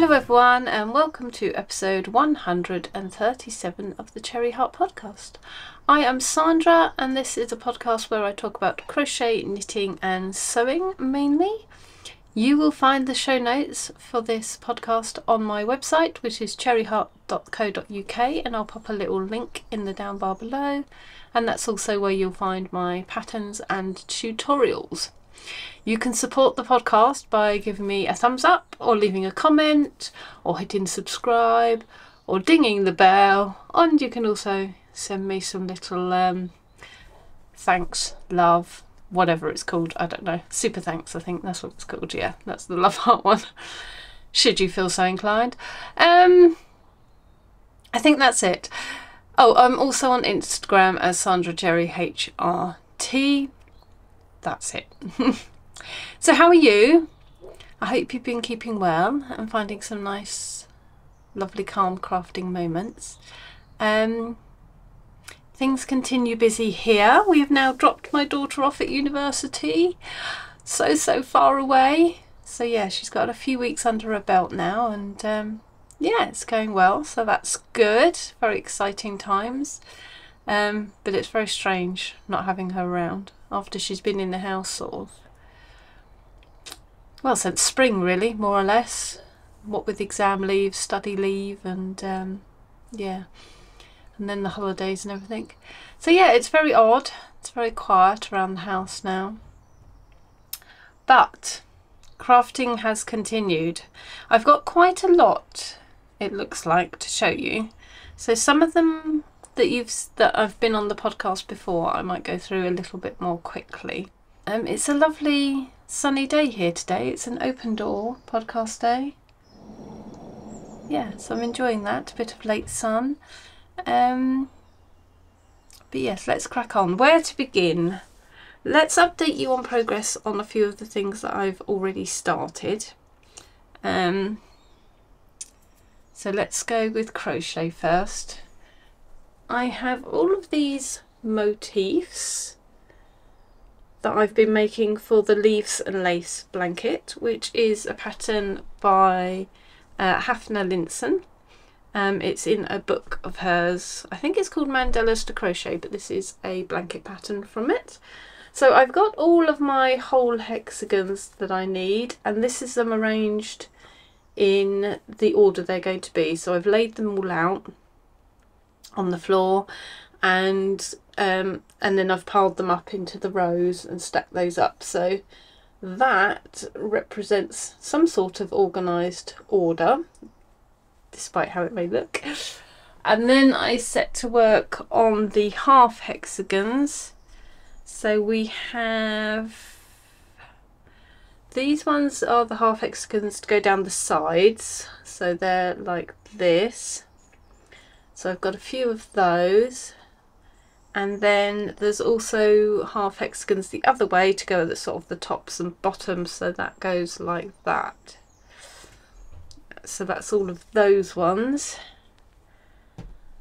Hello, everyone, and welcome to episode 137 of the Cherry Heart podcast. I am Sandra, and this is a podcast where I talk about crochet, knitting, and sewing mainly. You will find the show notes for this podcast on my website, which is cherryheart.co.uk, and I'll pop a little link in the down bar below. And that's also where you'll find my patterns and tutorials. You can support the podcast by giving me a thumbs up, or leaving a comment, or hitting subscribe, or dinging the bell. And you can also send me some little um, thanks, love, whatever it's called. I don't know. Super thanks, I think that's what it's called. Yeah, that's the love heart one. Should you feel so inclined. Um, I think that's it. Oh, I'm also on Instagram as Sandra Cherry HRT. That's it. so, how are you? I hope you've been keeping well and finding some nice, lovely, calm crafting moments. Um, things continue busy here. We have now dropped my daughter off at university, so, so far away. So, yeah, she's got a few weeks under her belt now, and um, yeah, it's going well, so that's good. Very exciting times. Um, but it's very strange not having her around after she's been in the house sort of well since spring really more or less. What with exam leave study leave and um, yeah. And then the holidays and everything. So yeah it's very odd. It's very quiet around the house now. But crafting has continued. I've got quite a lot it looks like to show you. So some of them that you've that I've been on the podcast before, I might go through a little bit more quickly. Um, it's a lovely sunny day here today. It's an open door podcast day. Yeah, so I'm enjoying that. A bit of late sun. Um, but yes, let's crack on. Where to begin? Let's update you on progress on a few of the things that I've already started. Um, so let's go with crochet first. I have all of these motifs that I've been making for the leaves and lace blanket which is a pattern by uh, Haafner Linssen um, it's in a book of hers. I think it's called Mandalas to Crochet but this is a blanket pattern from it. So I've got all of my whole hexagons that I need and this is them arranged in the order they're going to be. So I've laid them all out on the floor and um, and then I've piled them up into the rows and stacked those up. So that represents some sort of organised order despite how it may look. And then I set to work on the half hexagons. So we have these ones are the half hexagons to go down the sides. So they're like this so I've got a few of those. And then there's also half hexagons the other way to go at the sort of the tops and bottoms. So that goes like that. So that's all of those ones.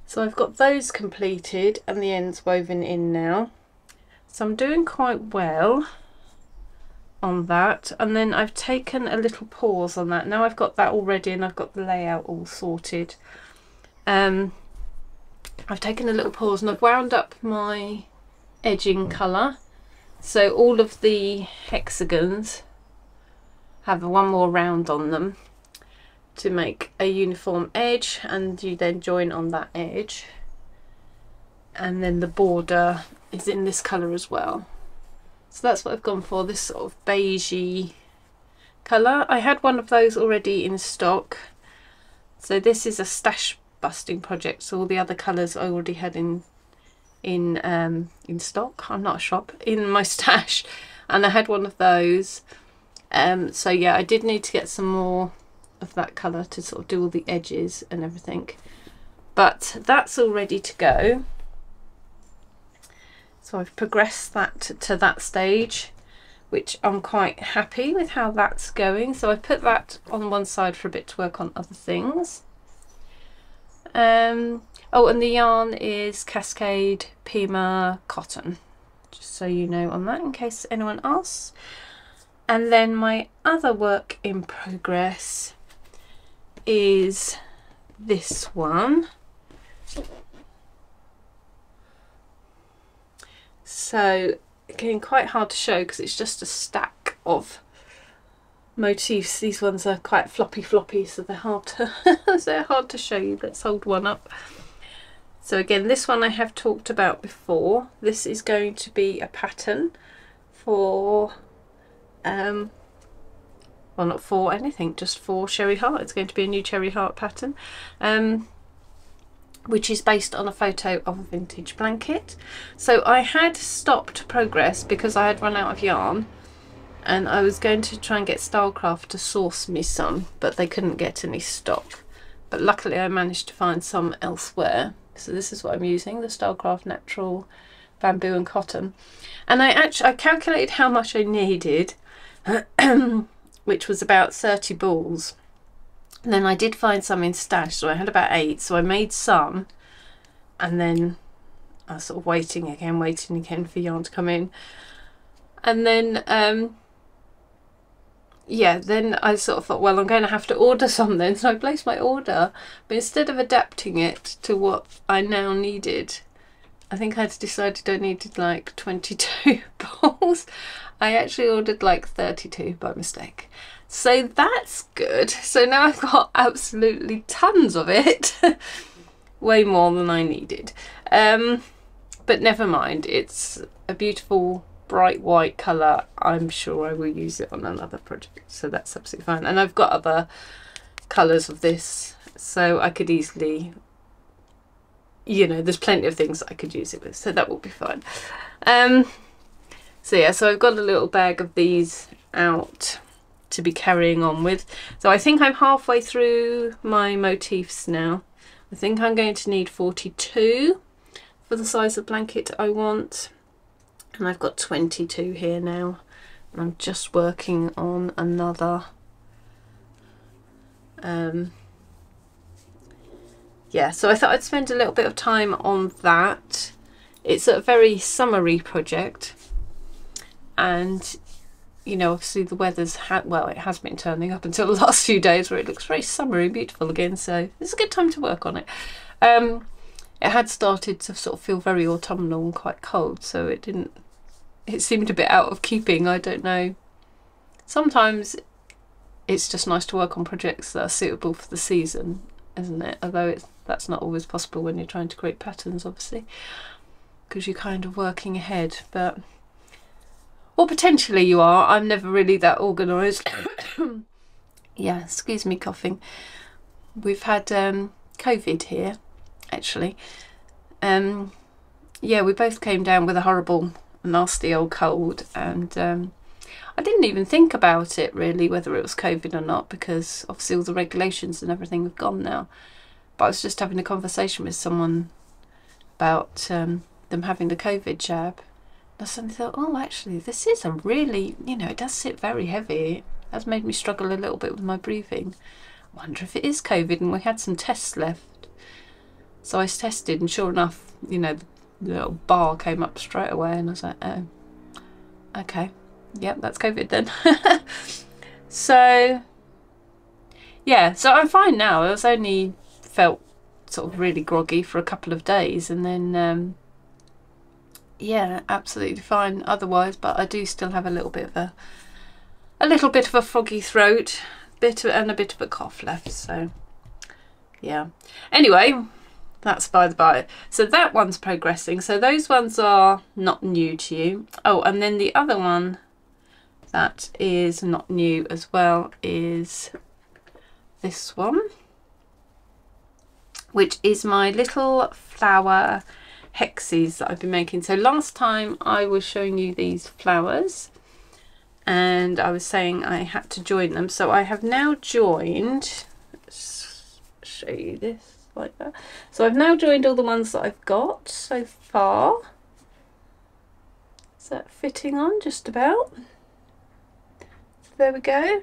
So I've got those completed and the ends woven in now. So I'm doing quite well on that and then I've taken a little pause on that now I've got that already and I've got the layout all sorted um, I've taken a little pause and I've wound up my edging colour. So all of the hexagons have one more round on them to make a uniform edge and you then join on that edge. And then the border is in this colour as well. So that's what I've gone for, this sort of beigey colour. I had one of those already in stock. So this is a stash busting project so all the other colours I already had in in um, in stock. I'm not a shop in my stash. And I had one of those. Um, so yeah I did need to get some more of that colour to sort of do all the edges and everything. But that's all ready to go. So I've progressed that to that stage which I'm quite happy with how that's going. So I put that on one side for a bit to work on other things um, oh, and the yarn is Cascade Pima Cotton, just so you know on that in case anyone asks. And then my other work in progress is this one. So again, quite hard to show because it's just a stack of motifs. These ones are quite floppy floppy, so they're hard to they're hard to show you. Let's hold one up. So again, this one I have talked about before. This is going to be a pattern for um well not for anything, just for Cherry Heart. It's going to be a new Cherry Heart pattern. Um which is based on a photo of a vintage blanket. So I had stopped progress because I had run out of yarn and I was going to try and get Stylecraft to source me some, but they couldn't get any stock. But luckily I managed to find some elsewhere. So this is what I'm using, the Stylecraft Natural Bamboo and Cotton. And I actually I calculated how much I needed, which was about 30 balls. And then I did find some in stash, so I had about eight. So I made some, and then I was sort of waiting again, waiting again for yarn to come in. And then, um, yeah, then I sort of thought, well, I'm going to have to order some then. So I placed my order, but instead of adapting it to what I now needed, I think I'd decided I needed like 22 balls. I actually ordered like 32 by mistake. So that's good. So now I've got absolutely tons of it. Way more than I needed. Um, but never mind. It's a beautiful bright white colour. I'm sure I will use it on another project. So that's absolutely fine. And I've got other colours of this. So I could easily, you know, there's plenty of things I could use it with. So that will be fine. Um, so yeah, so I've got a little bag of these out to be carrying on with. So I think I'm halfway through my motifs now. I think I'm going to need 42 for the size of blanket I want. And I've got 22 here now. And I'm just working on another. Um, yeah, so I thought I'd spend a little bit of time on that. It's a very summery project and you know, obviously the weather's had well, it has been turning up until the last few days where it looks very summery and beautiful again. So it's a good time to work on it. Um, it had started to sort of feel very autumnal and quite cold, so it didn't. It seemed a bit out of keeping. I don't know. Sometimes it's just nice to work on projects that are suitable for the season, isn't it? Although it's that's not always possible when you're trying to create patterns, obviously, because you're kind of working ahead, but or potentially you are. I'm never really that organised. yeah, excuse me coughing. We've had um, COVID here, actually. Um, yeah, we both came down with a horrible, nasty old cold, and um, I didn't even think about it really, whether it was COVID or not, because obviously all the regulations and everything have gone now. But I was just having a conversation with someone about um, them having the COVID jab, and I suddenly thought, oh, actually, this is a really, you know, it does sit very heavy. It has made me struggle a little bit with my breathing. I wonder if it is COVID, and we had some tests left. So I tested, and sure enough, you know, the little bar came up straight away, and I was like, oh, okay, yep, that's COVID then. so, yeah, so I'm fine now. I was only felt sort of really groggy for a couple of days, and then um, yeah, absolutely fine otherwise, but I do still have a little bit of a a little bit of a foggy throat, bit of, and a bit of a cough left. So yeah. Anyway, that's by the by. So that one's progressing. So those ones are not new to you. Oh, and then the other one that is not new as well is this one, which is my little flower hexes that I've been making. So last time I was showing you these flowers and I was saying I had to join them. So I have now joined, show you this like that. So I've now joined all the ones that I've got so far. Is that fitting on just about? There we go.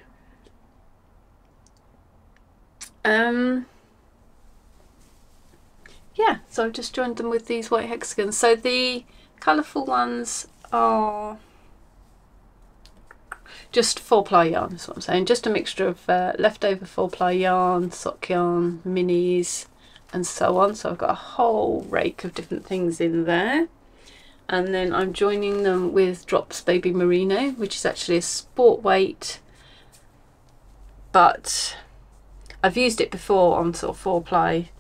Um, yeah, so I've just joined them with these white hexagons. So the colourful ones are just four ply yarn is what I'm saying. Just a mixture of uh, leftover four ply yarn, sock yarn, minis, and so on. So I've got a whole rake of different things in there. And then I'm joining them with Drops Baby Merino, which is actually a sport weight, but I've used it before on sort of four ply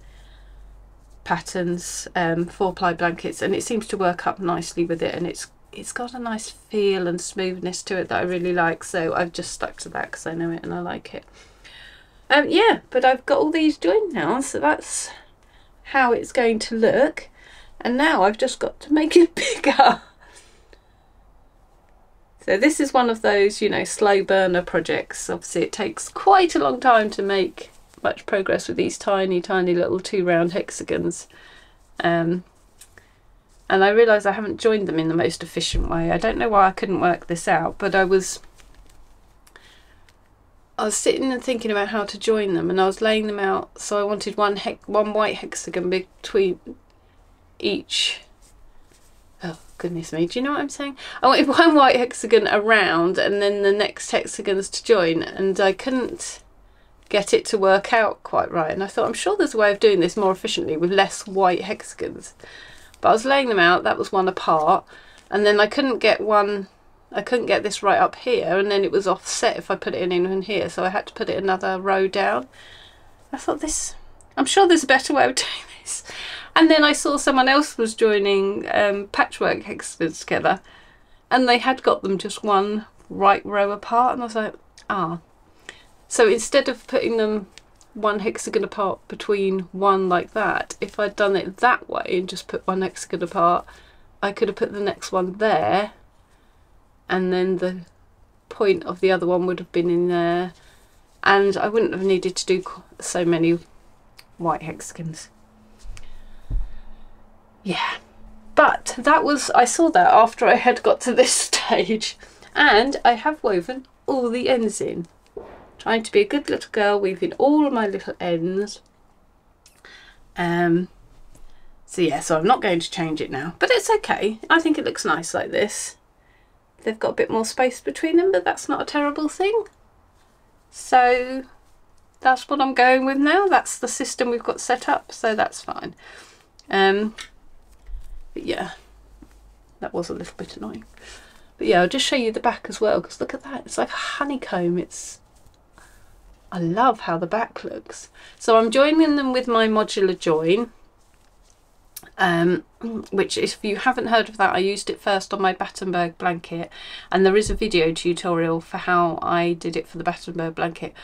patterns, um, four ply blankets, and it seems to work up nicely with it. And it's it's got a nice feel and smoothness to it that I really like. So I've just stuck to that because I know it and I like it. Um, yeah, but I've got all these joined now, so that's how it's going to look. And now I've just got to make it bigger. So this is one of those, you know, slow burner projects. Obviously it takes quite a long time to make much progress with these tiny, tiny little two round hexagons. Um, and I realise I haven't joined them in the most efficient way. I don't know why I couldn't work this out, but I was I was sitting and thinking about how to join them, and I was laying them out. So I wanted one hex, one white hexagon between each. Oh goodness me! Do you know what I'm saying? I wanted one white hexagon around, and then the next hexagons to join, and I couldn't get it to work out quite right. And I thought, I'm sure there's a way of doing this more efficiently with less white hexagons. But I was laying them out, that was one apart, and then I couldn't get one, I couldn't get this right up here, and then it was offset if I put it in in here, so I had to put it another row down. I thought this, I'm sure there's a better way of doing this. And then I saw someone else was joining um, patchwork hexagons together, and they had got them just one right row apart, and I was like, ah. So instead of putting them one hexagon apart between one like that. If I'd done it that way and just put one hexagon apart, I could have put the next one there and then the point of the other one would have been in there and I wouldn't have needed to do so many white hexagons. Yeah, but that was, I saw that after I had got to this stage and I have woven all the ends in trying to be a good little girl, weaving all my little ends. Um, so yeah, so I'm not going to change it now, but it's okay. I think it looks nice like this. They've got a bit more space between them, but that's not a terrible thing. So that's what I'm going with now. That's the system we've got set up, so that's fine. Um, but yeah, that was a little bit annoying. But yeah, I'll just show you the back as well, because look at that. It's like a honeycomb. It's I love how the back looks. So I'm joining them with my modular join, um, which if you haven't heard of that, I used it first on my Battenberg blanket and there is a video tutorial for how I did it for the Battenberg blanket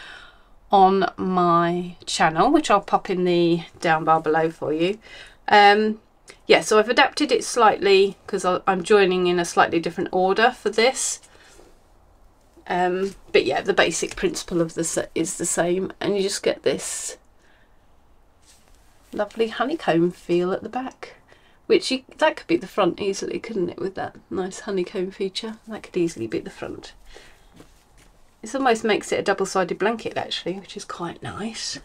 on my channel, which I'll pop in the down bar below for you. Um, yeah, so I've adapted it slightly because I'm joining in a slightly different order for this. Um, but yeah, the basic principle of this is the same, and you just get this lovely honeycomb feel at the back, which you, that could be the front easily, couldn't it? With that nice honeycomb feature, that could easily be the front. This almost makes it a double-sided blanket actually, which is quite nice.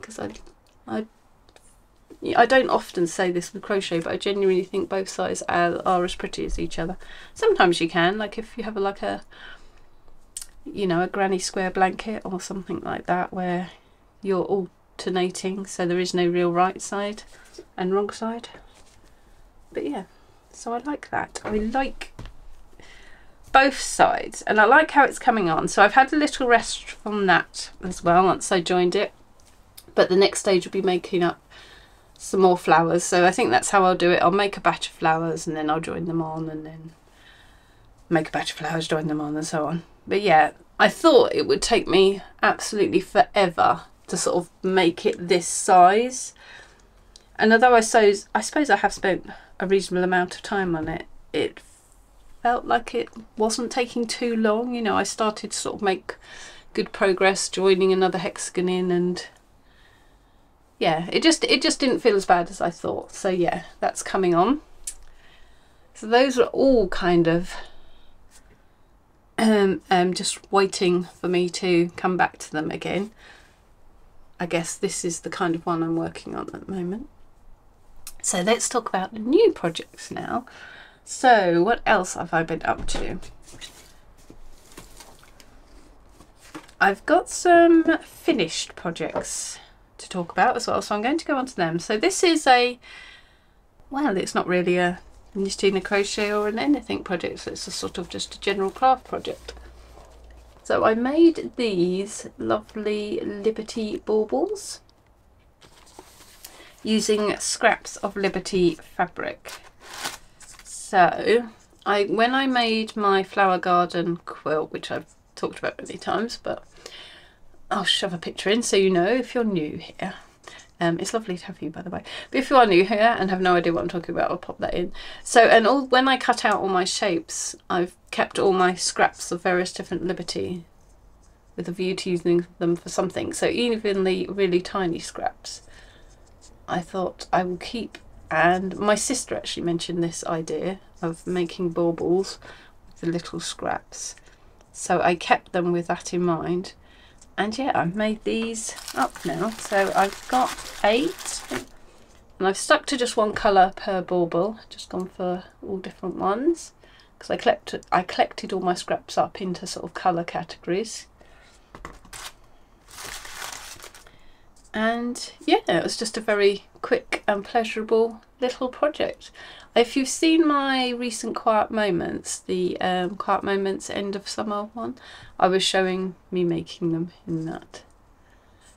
Because I, I I don't often say this with crochet, but I genuinely think both sides are, are as pretty as each other. Sometimes you can, like if you have a, like a, you know, a granny square blanket or something like that, where you're alternating, so there is no real right side and wrong side. But yeah, so I like that. I like both sides and I like how it's coming on. So I've had a little rest from that as well once I joined it. But the next stage will be making up some more flowers. So I think that's how I'll do it. I'll make a batch of flowers and then I'll join them on and then make a batch of flowers, join them on and so on. But yeah, I thought it would take me absolutely forever to sort of make it this size. And although I suppose, I suppose I have spent a reasonable amount of time on it, it felt like it wasn't taking too long. You know, I started to sort of make good progress joining another hexagon in and yeah, it just it just didn't feel as bad as I thought. So yeah, that's coming on. So those are all kind of um, um, just waiting for me to come back to them again. I guess this is the kind of one I'm working on at the moment. So let's talk about the new projects now. So, what else have I been up to? I've got some finished projects to talk about as well, so I'm going to go on to them. So this is a, well, it's not really a Nistina crochet or an anything project, so it's a sort of just a general craft project. So I made these lovely Liberty baubles using scraps of Liberty fabric. So I when I made my flower garden quilt, which I've talked about many times, but I'll shove a picture in so you know if you're new here. Um, it's lovely to have you, by the way. But if you are new here and have no idea what I'm talking about, I'll pop that in. So, and all when I cut out all my shapes, I've kept all my scraps of various different Liberty with a view to using them for something. So even the really tiny scraps, I thought I will keep. And my sister actually mentioned this idea of making baubles with the little scraps. So I kept them with that in mind and yeah I've made these up now. So I've got eight and I've stuck to just one colour per bauble just gone for all different ones because I collected I collected all my scraps up into sort of colour categories. And yeah it was just a very quick and pleasurable little project if you've seen my recent quiet moments, the um, quiet moments end of summer one, I was showing me making them in that.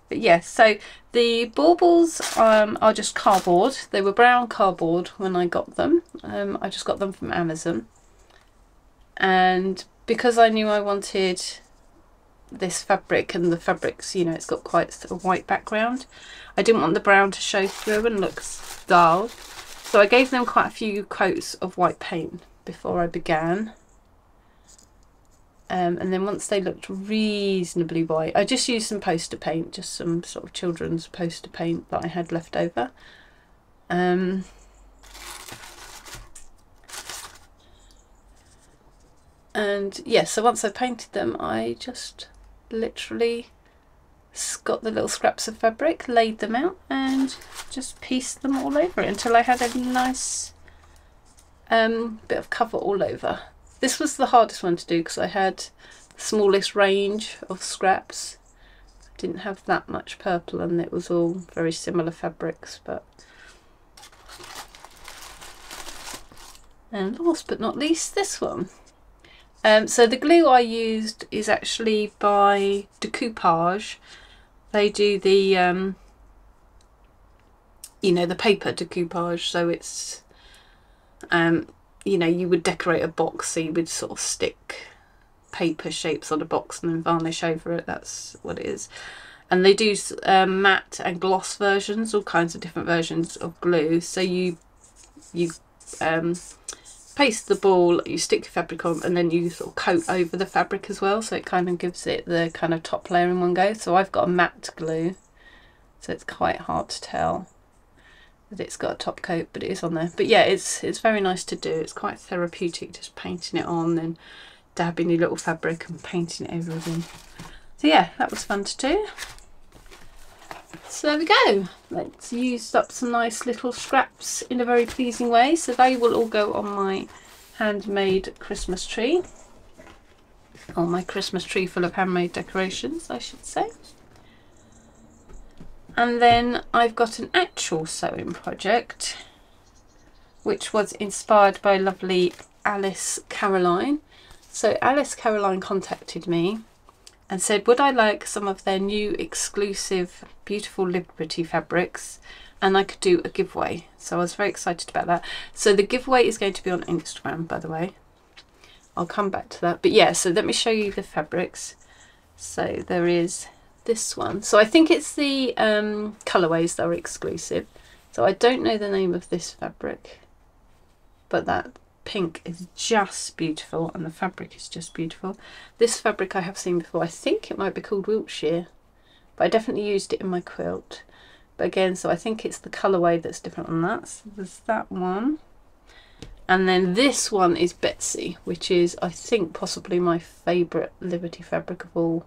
But yes, so the baubles um, are just cardboard. They were brown cardboard when I got them. Um, I just got them from Amazon. And because I knew I wanted this fabric and the fabrics, you know, it's got quite a white background. I didn't want the brown to show through and look dull. So I gave them quite a few coats of white paint before I began. Um, and then once they looked reasonably white, I just used some poster paint, just some sort of children's poster paint that I had left over. Um, and yes, yeah, so once I painted them, I just literally got the little scraps of fabric, laid them out and just pieced them all over until I had a nice um, bit of cover all over. This was the hardest one to do because I had the smallest range of scraps. I didn't have that much purple and it was all very similar fabrics but and last but not least this one. Um, so the glue I used is actually by Decopatch they do the um, you know the paper decoupage so it's um, you know you would decorate a box so you would sort of stick paper shapes on a box and then varnish over it that's what it is. And they do um, matte and gloss versions all kinds of different versions of glue so you you um, paste the ball, you stick your fabric on and then you sort of coat over the fabric as well so it kind of gives it the kind of top layer in one go. So I've got a matte glue so it's quite hard to tell that it's got a top coat but it is on there. But yeah it's it's very nice to do, it's quite therapeutic just painting it on and dabbing your little fabric and painting it over again. So yeah that was fun to do. So there we go. Let's use up some nice little scraps in a very pleasing way. So they will all go on my handmade Christmas tree. Or my Christmas tree full of handmade decorations, I should say. And then I've got an actual sewing project, which was inspired by lovely Alice Caroline. So Alice Caroline contacted me and said would I like some of their new exclusive beautiful Liberty fabrics and I could do a giveaway. So I was very excited about that. So the giveaway is going to be on Instagram by the way. I'll come back to that. But yeah, so let me show you the fabrics. So there is this one. So I think it's the um, colourways that are exclusive. So I don't know the name of this fabric, but that pink is just beautiful and the fabric is just beautiful. This fabric I have seen before, I think it might be called Wiltshire, but I definitely used it in my quilt. But again, so I think it's the colourway that's different on that. So there's that one. And then this one is Betsy, which is, I think, possibly my favourite Liberty fabric of all.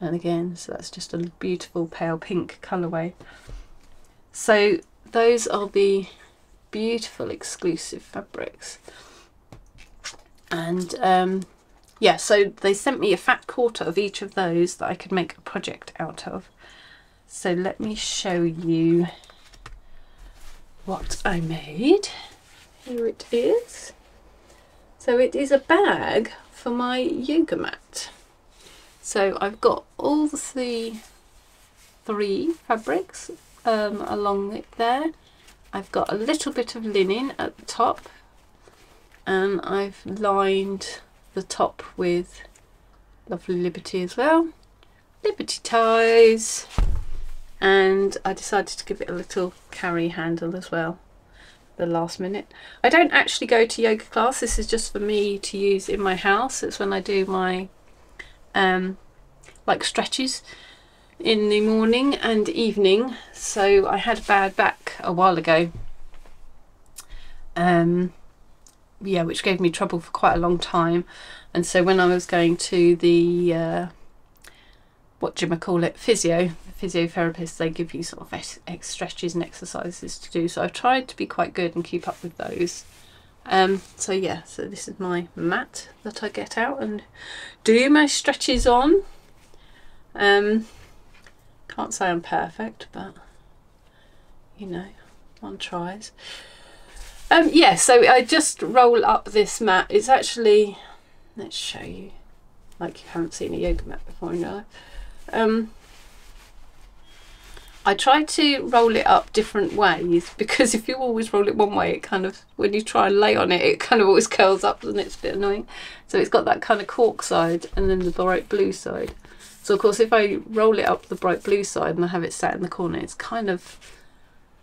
And again, so that's just a beautiful pale pink colourway. So those are the beautiful exclusive fabrics. And um, yeah, so they sent me a fat quarter of each of those that I could make a project out of. So let me show you what I made. Here it is. So it is a bag for my yoga mat. So I've got all the three fabrics um, along it there. I've got a little bit of linen at the top and I've lined the top with lovely Liberty as well. Liberty ties and I decided to give it a little carry handle as well the last minute. I don't actually go to yoga class, this is just for me to use in my house. It's when I do my um, like stretches in the morning and evening. So I had a bad back a while ago. Um, yeah, which gave me trouble for quite a long time. And so when I was going to the, uh, what do you call it, physio, physiotherapists, they give you sort of stretches and exercises to do. So I've tried to be quite good and keep up with those. Um, so yeah, so this is my mat that I get out and do my stretches on. Um, can't say I'm perfect, but you know, one tries. Um, yeah, so I just roll up this mat. It's actually, let's show you, like you haven't seen a yoga mat before in your life. Um, I try to roll it up different ways because if you always roll it one way, it kind of, when you try and lay on it, it kind of always curls up and it's a bit annoying. So it's got that kind of cork side and then the bright blue side. So of course, if I roll it up the bright blue side and I have it sat in the corner, it's kind of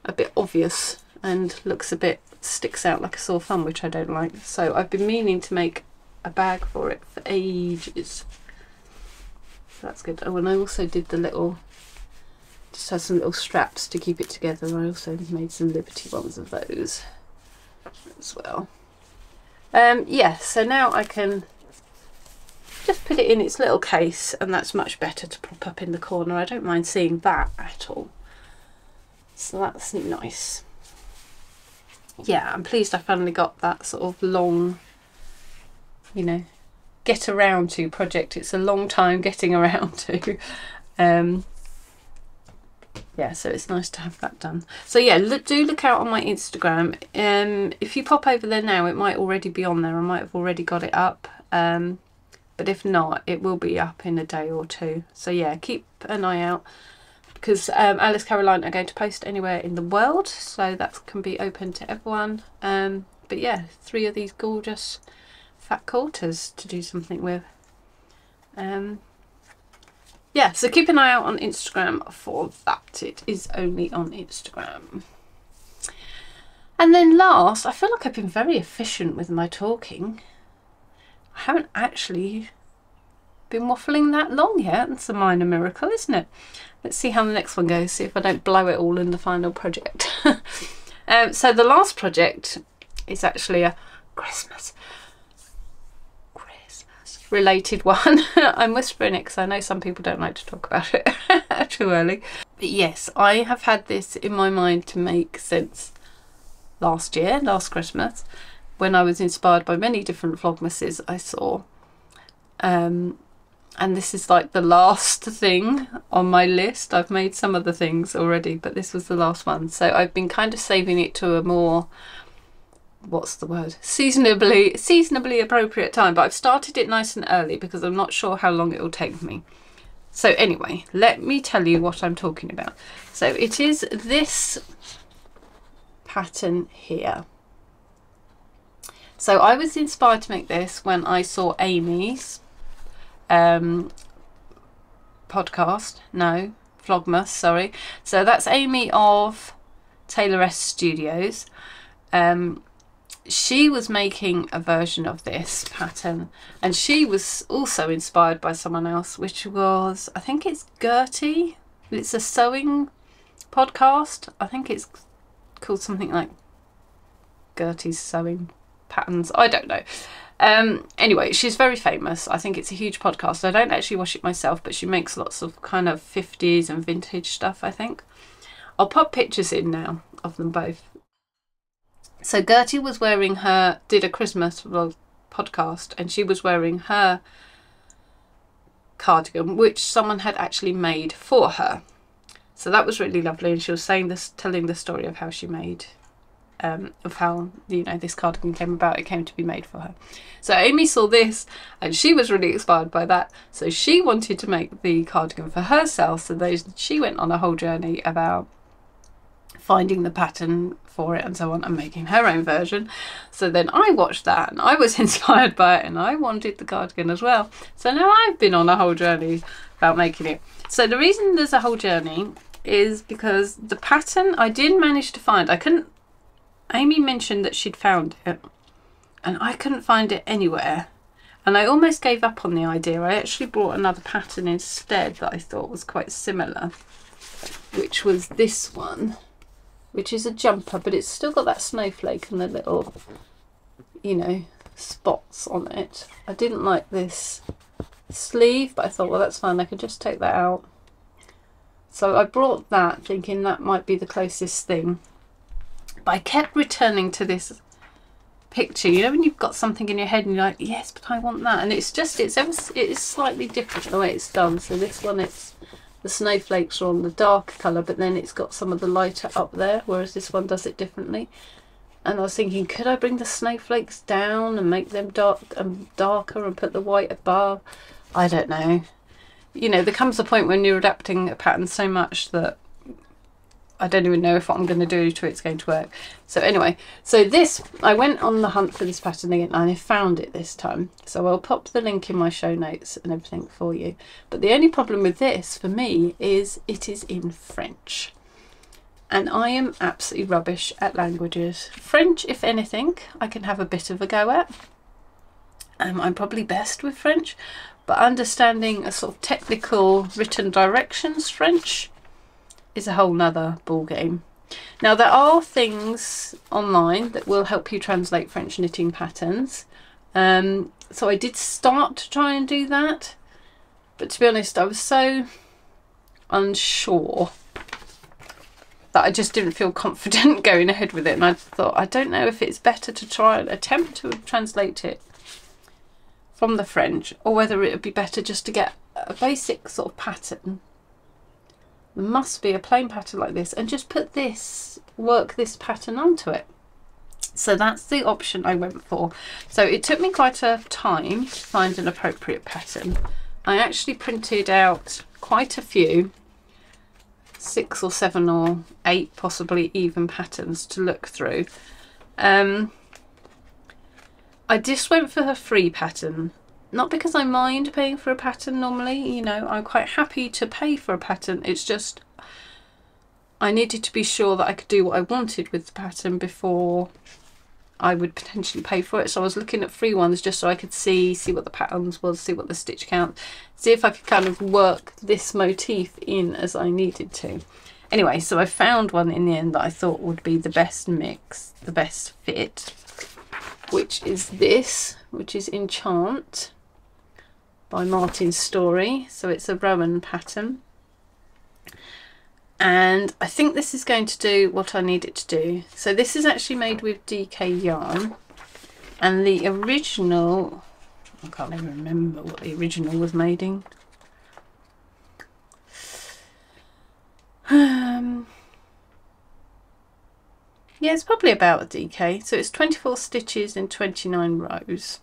a bit obvious and looks a bit sticks out like a sore thumb, which I don't like. So I've been meaning to make a bag for it for ages. So that's good. Oh, and I also did the little, just has some little straps to keep it together. I also made some Liberty ones of those as well. Um, yeah, so now I can just put it in its little case and that's much better to prop up in the corner. I don't mind seeing that at all. So that's nice yeah, I'm pleased I finally got that sort of long, you know, get around to project. It's a long time getting around to. Um, yeah, so it's nice to have that done. So yeah, look, do look out on my Instagram. Um, if you pop over there now, it might already be on there. I might have already got it up. Um, but if not, it will be up in a day or two. So yeah, keep an eye out because um, Alice Caroline are going to post anywhere in the world so that can be open to everyone. Um, but yeah three of these gorgeous fat quarters to do something with. Um, yeah so keep an eye out on Instagram for that. It is only on Instagram. And then last I feel like I've been very efficient with my talking I haven't actually been waffling that long yet. It's a minor miracle, isn't it? Let's see how the next one goes, see if I don't blow it all in the final project. um, so the last project is actually a Christmas Christmas related one. I'm whispering it because I know some people don't like to talk about it too early. But yes, I have had this in my mind to make since last year, last Christmas, when I was inspired by many different vlogmases I saw. Um, and this is like the last thing on my list. I've made some other things already, but this was the last one. So I've been kind of saving it to a more, what's the word, seasonably, seasonably appropriate time. But I've started it nice and early because I'm not sure how long it will take me. So anyway, let me tell you what I'm talking about. So it is this pattern here. So I was inspired to make this when I saw Amy's um, podcast. No, Vlogmas, sorry. So that's Amy of Taylor S Studios. Um, she was making a version of this pattern and she was also inspired by someone else which was I think it's Gertie it's a sewing podcast I think it's called something like Gertie's sewing patterns I don't know um, anyway, she's very famous. I think it's a huge podcast. I don't actually watch it myself, but she makes lots of kind of 50s and vintage stuff, I think. I'll pop pictures in now of them both. So Gertie was wearing her, did a Christmas vlog podcast and she was wearing her cardigan, which someone had actually made for her. So that was really lovely, and she was saying this, telling the story of how she made, um, of how you know this cardigan came about. It came to be made for her. So Amy saw this, and she was really inspired by that. So she wanted to make the cardigan for herself. So those she went on a whole journey about finding the pattern for it and so on and making her own version. So then I watched that and I was inspired by it and I wanted the cardigan as well. So now I've been on a whole journey about making it. So the reason there's a whole journey is because the pattern I did manage to find, I couldn't, Amy mentioned that she'd found it and I couldn't find it anywhere. And I almost gave up on the idea. I actually brought another pattern instead that I thought was quite similar, which was this one which is a jumper, but it's still got that snowflake and the little, you know, spots on it. I didn't like this sleeve, but I thought, well, that's fine. I could just take that out. So I brought that thinking that might be the closest thing. But I kept returning to this picture. You know when you've got something in your head and you're like, yes, but I want that. And it's just, it's ever, it's slightly different the way it's done. So this one, it's the snowflakes are on the darker colour but then it's got some of the lighter up there whereas this one does it differently and I was thinking could I bring the snowflakes down and make them dark and um, darker and put the white above I don't know you know there comes a point when you're adapting a pattern so much that I don't even know if what I'm going to do to it's going to work. So anyway, so this, I went on the hunt for this pattern again and I found it this time. So I'll pop the link in my show notes and everything for you. But the only problem with this for me is it is in French. And I am absolutely rubbish at languages. French, if anything, I can have a bit of a go at. Um, I'm probably best with French, but understanding a sort of technical written directions French is a whole nother ball game. Now there are things online that will help you translate French knitting patterns. Um, so I did start to try and do that, but to be honest, I was so unsure that I just didn't feel confident going ahead with it. And I thought, I don't know if it's better to try and attempt to translate it from the French or whether it would be better just to get a basic sort of pattern must be a plain pattern like this and just put this, work this pattern onto it. So that's the option I went for. So it took me quite a time to find an appropriate pattern. I actually printed out quite a few, six or seven or eight possibly even patterns to look through. Um, I just went for a free pattern not because I mind paying for a pattern normally, you know, I'm quite happy to pay for a pattern. It's just I needed to be sure that I could do what I wanted with the pattern before I would potentially pay for it. So I was looking at free ones just so I could see, see what the patterns was, see what the stitch count, see if I could kind of work this motif in as I needed to. Anyway, so I found one in the end that I thought would be the best mix, the best fit, which is this, which is Enchant by Martin Storey. So it's a Rowan pattern. And I think this is going to do what I need it to do. So this is actually made with DK yarn. And the original, I can't even remember what the original was made in. Um, yeah, it's probably about a DK. So it's 24 stitches in 29 rows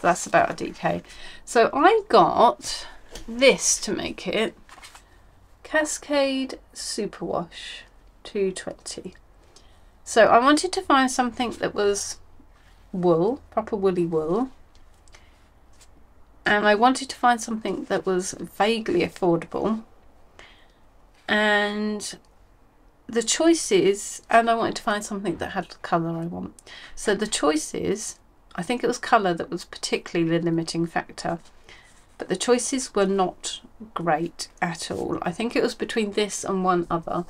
that's about a DK. So I got this to make it. Cascade Superwash 220. So I wanted to find something that was wool, proper woolly wool. And I wanted to find something that was vaguely affordable. And the choices, and I wanted to find something that had the colour I want. So the choices I think it was colour that was particularly the limiting factor. But the choices were not great at all. I think it was between this and one other.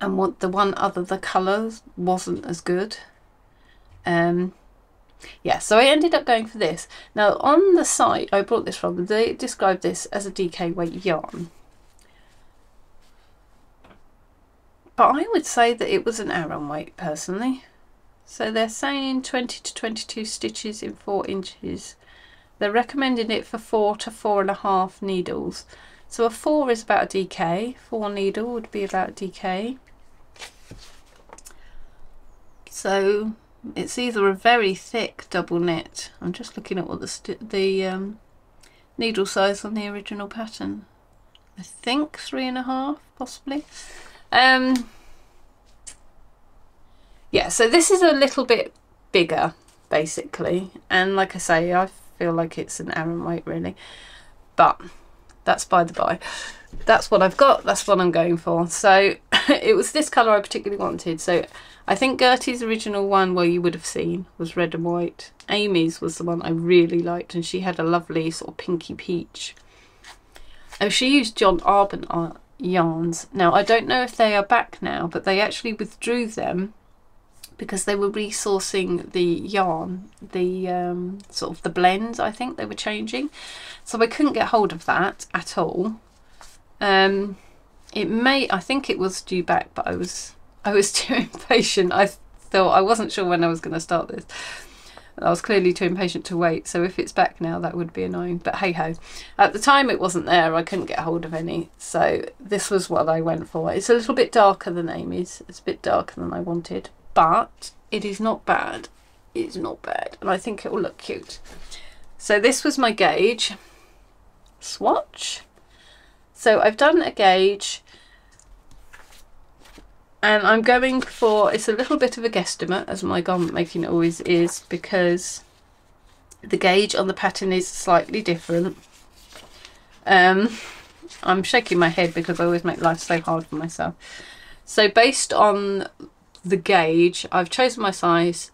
And what the one other, the colour wasn't as good. Um, yeah, so I ended up going for this. Now on the site I bought this from, they described this as a DK weight yarn. But I would say that it was an Aran weight personally. So they're saying 20 to 22 stitches in 4 inches. They're recommending it for 4 to 4.5 needles. So a 4 is about a DK. 4 needle would be about DK. So it's either a very thick double knit. I'm just looking at what the, the um, needle size on the original pattern. I think three and a half, possibly. Um, yeah, so this is a little bit bigger, basically. And like I say, I feel like it's an Aran weight, really. But that's by the by. That's what I've got. That's what I'm going for. So it was this colour I particularly wanted. So I think Gertie's original one, well, you would have seen, was red and white. Amy's was the one I really liked, and she had a lovely sort of pinky peach. Oh, she used John Arbon yarns. Now, I don't know if they are back now, but they actually withdrew them because they were resourcing the yarn, the um, sort of the blends, I think they were changing. So I couldn't get hold of that at all. Um, it may, I think it was due back, but I was I was too impatient. I thought I wasn't sure when I was going to start this. I was clearly too impatient to wait, so if it's back now, that would be annoying. But hey ho. At the time, it wasn't there. I couldn't get hold of any, so this was what I went for. It's a little bit darker than Amy's. It's a bit darker than I wanted, but it is not bad. It's not bad, and I think it will look cute. So this was my gauge swatch. So I've done a gauge and I'm going for, it's a little bit of a guesstimate as my garment making always is because the gauge on the pattern is slightly different. Um, I'm shaking my head because I always make life so hard for myself. So based on the gauge, I've chosen my size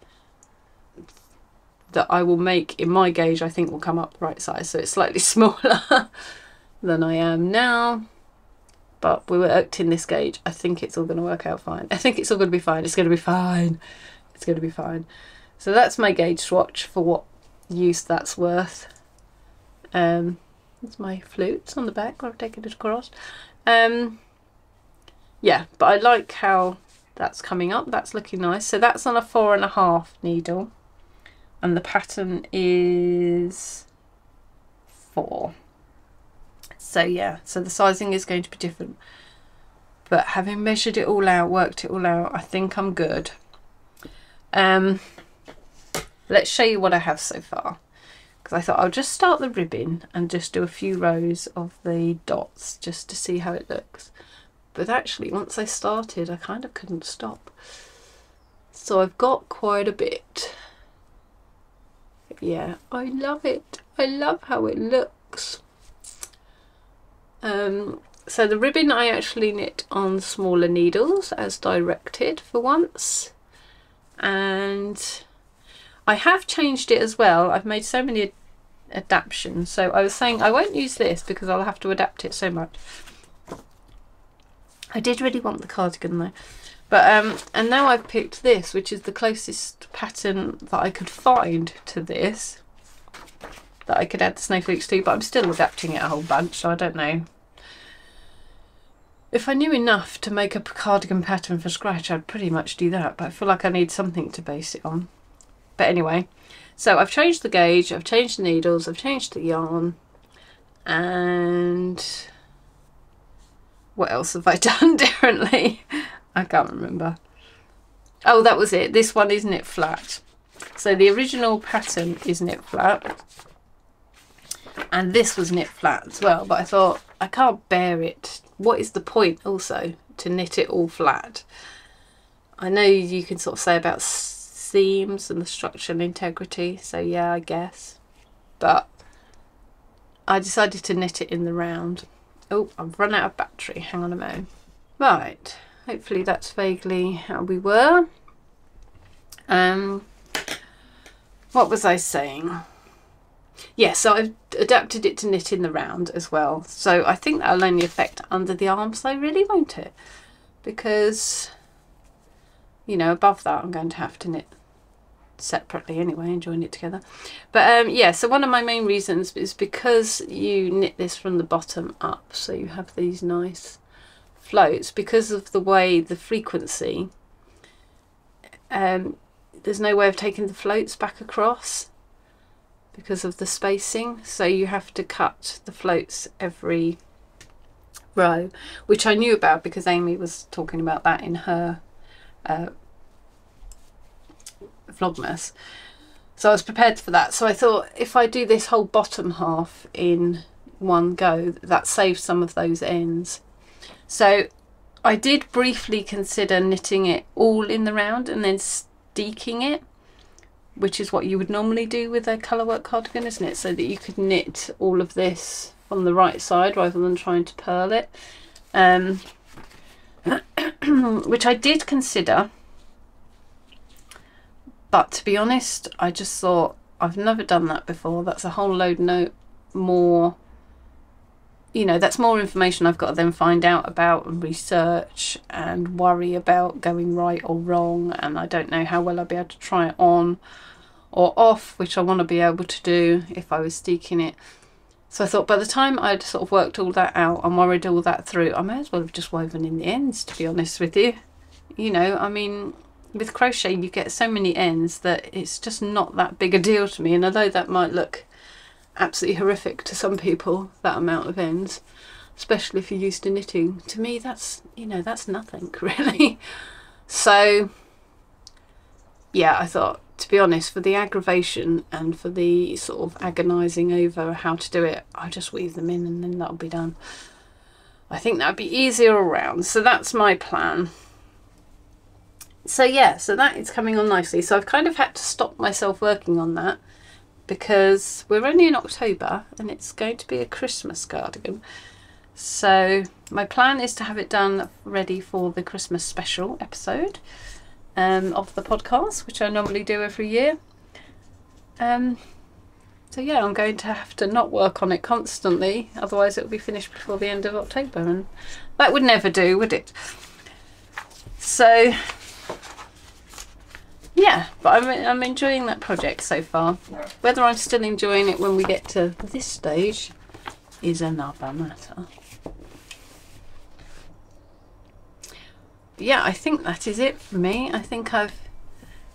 that I will make in my gauge I think will come up right size. So it's slightly smaller than I am now but we worked in this gauge. I think it's all going to work out fine. I think it's all going to be fine. It's going to be fine. It's going to be fine. So that's my gauge swatch for what use that's worth. Um, it's my floats on the back I've taken it across. Um, yeah, but I like how that's coming up. That's looking nice. So that's on a four and a half needle. And the pattern is four. So yeah, so the sizing is going to be different. But having measured it all out, worked it all out, I think I'm good. Um, let's show you what I have so far. Because I thought I'll just start the ribbing and just do a few rows of the dots just to see how it looks. But actually, once I started, I kind of couldn't stop. So I've got quite a bit. Yeah, I love it. I love how it looks. Um, so the ribbon I actually knit on smaller needles as directed for once. And I have changed it as well. I've made so many adaptations. So I was saying I won't use this because I'll have to adapt it so much. I did really want the cardigan though. But um, and now I've picked this, which is the closest pattern that I could find to this that I could add the snowflakes to, but I'm still adapting it a whole bunch, so I don't know. If I knew enough to make a cardigan pattern for scratch, I'd pretty much do that, but I feel like I need something to base it on. But anyway, so I've changed the gauge, I've changed the needles, I've changed the yarn, and what else have I done differently? I can't remember. Oh, that was it. This one is knit flat. So the original pattern is knit flat and this was knit flat as well but I thought I can't bear it what is the point also to knit it all flat I know you can sort of say about seams and the structural integrity so yeah I guess but I decided to knit it in the round oh I've run out of battery. Hang on a moment. Right. Hopefully that's vaguely how we were. Um what was I saying? Yeah, so I've adapted it to knit in the round as well. So I think that'll only affect under the arms though, really, won't it? Because, you know, above that I'm going to have to knit separately anyway and join it together. But um, yeah, so one of my main reasons is because you knit this from the bottom up, so you have these nice floats, because of the way the frequency, um, there's no way of taking the floats back across because of the spacing so you have to cut the floats every row which I knew about because Amy was talking about that in her uh, Vlogmas. So I was prepared for that. So I thought if I do this whole bottom half in one go that saves some of those ends. So I did briefly consider knitting it all in the round and then steeking it which is what you would normally do with a colourwork cardigan isn't it? So that you could knit all of this on the right side rather than trying to purl it. Um, which I did consider but to be honest I just thought I've never done that before. That's a whole load no more you know that's more information I've got to then find out about and research and worry about going right or wrong and I don't know how well I'll be able to try it on or off which I want to be able to do if I was steeking it. So I thought by the time I'd sort of worked all that out and worried all that through I may as well have just woven in the ends to be honest with you. You know I mean with crochet you get so many ends that it's just not that big a deal to me and although that might look absolutely horrific to some people, that amount of ends, especially if you're used to knitting. To me, that's, you know, that's nothing really. so, yeah, I thought, to be honest, for the aggravation and for the sort of agonising over how to do it, I'll just weave them in and then that'll be done. I think that'd be easier around. So that's my plan. So yeah, so that is coming on nicely. So I've kind of had to stop myself working on that because we're only in October and it's going to be a Christmas cardigan. So my plan is to have it done ready for the Christmas special episode um, of the podcast, which I normally do every year. Um, so yeah, I'm going to have to not work on it constantly, otherwise it will be finished before the end of October, and that would never do, would it? So yeah, but I'm, I'm enjoying that project so far. Whether I'm still enjoying it when we get to this stage is another matter. yeah, I think that is it for me. I think I've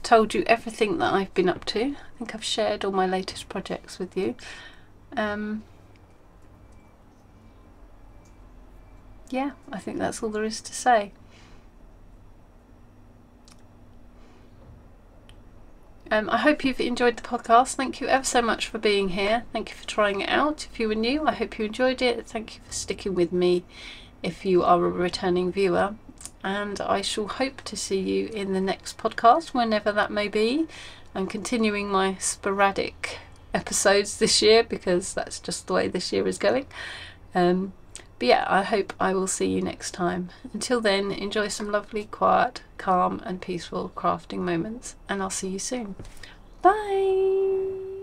told you everything that I've been up to. I think I've shared all my latest projects with you. Um, yeah, I think that's all there is to say. Um, I hope you've enjoyed the podcast. Thank you ever so much for being here. Thank you for trying it out. If you were new, I hope you enjoyed it. Thank you for sticking with me if you are a returning viewer. And I shall hope to see you in the next podcast, whenever that may be. I'm continuing my sporadic episodes this year because that's just the way this year is going. Um, but yeah, I hope I will see you next time. Until then, enjoy some lovely, quiet, calm, and peaceful crafting moments, and I'll see you soon. Bye!